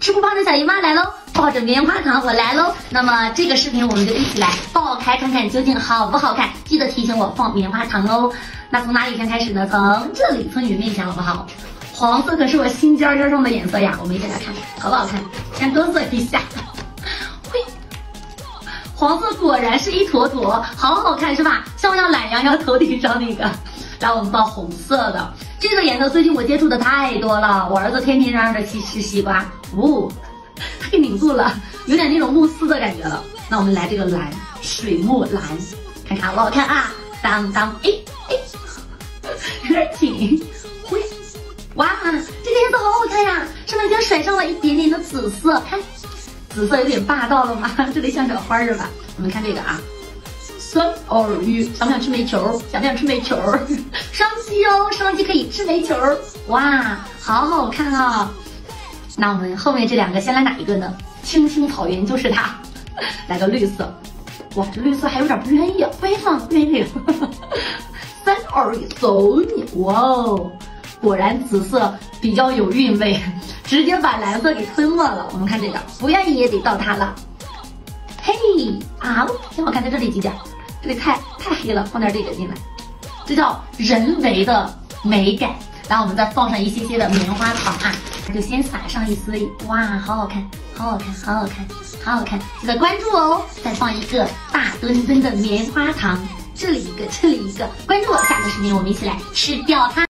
吃不胖的小姨妈来喽，抱着棉花糖我来喽。那么这个视频我们就一起来爆开看看究竟好不好看，记得提醒我放棉花糖哦。那从哪里先开始呢？从这里，从你面前好不好？黄色可是我心尖尖上的颜色呀，我们一起来看好不好看？先嘚瑟一下。嘿，黄色果然是一坨坨，好好看是吧？像不像懒羊羊头顶上那个？然后，我们到红色的这个颜色，最近我接触的太多了。我儿子天天嚷嚷着去吃西瓜，呜，他给拧住了，有点那种慕斯的感觉了。那我们来这个蓝，水墨蓝，看看好不好看啊？当当，哎哎，有点紧。哇，这个颜色好好看呀！上面已经甩上了一点点的紫色，看，紫色有点霸道了吗？这里像小花是吧？我们看这个啊，酸偶尔鱼，想不想吃煤球？想不想吃煤球？双击哦，双击可以吃煤球。哇，好好看啊！那我们后面这两个先来哪一个呢？青青草原就是它，来个绿色。哇，这绿色还有点不愿意，不愿意放，不愿意。三二一，走你！哇哦。果然紫色比较有韵味，直接把蓝色给吞没了。我们看这个，不愿意也得到它了。嘿啊，挺好看，在这里几点，这里太太黑了，放点这个进来，这叫人为的美感。然后我们再放上一些些的棉花糖啊，就先撒上一丝，哇，好好看，好好看，好好看，好好看，记得关注哦。再放一个大墩墩的棉花糖，这里一个，这里一个，关注我，下个视频我们一起来吃掉它。